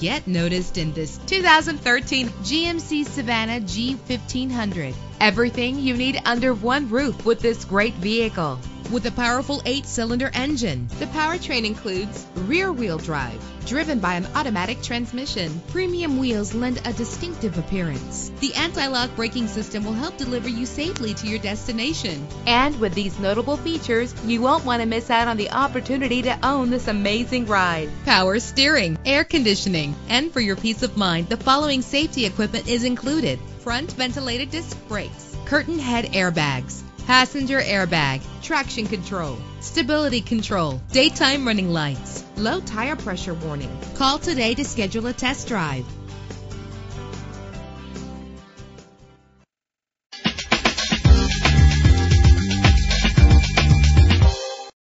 Get noticed in this 2013 GMC Savana G1500. Everything you need under one roof with this great vehicle. With a powerful eight cylinder engine, the powertrain includes rear wheel drive, driven by an automatic transmission. Premium wheels lend a distinctive appearance. The anti lock braking system will help deliver you safely to your destination. And with these notable features, you won't want to miss out on the opportunity to own this amazing ride. Power steering, air conditioning, and for your peace of mind, the following safety equipment is included front ventilated disc brakes, curtain head airbags, passenger airbag, traction control, stability control, daytime running lights, low tire pressure warning. Call today to schedule a test drive.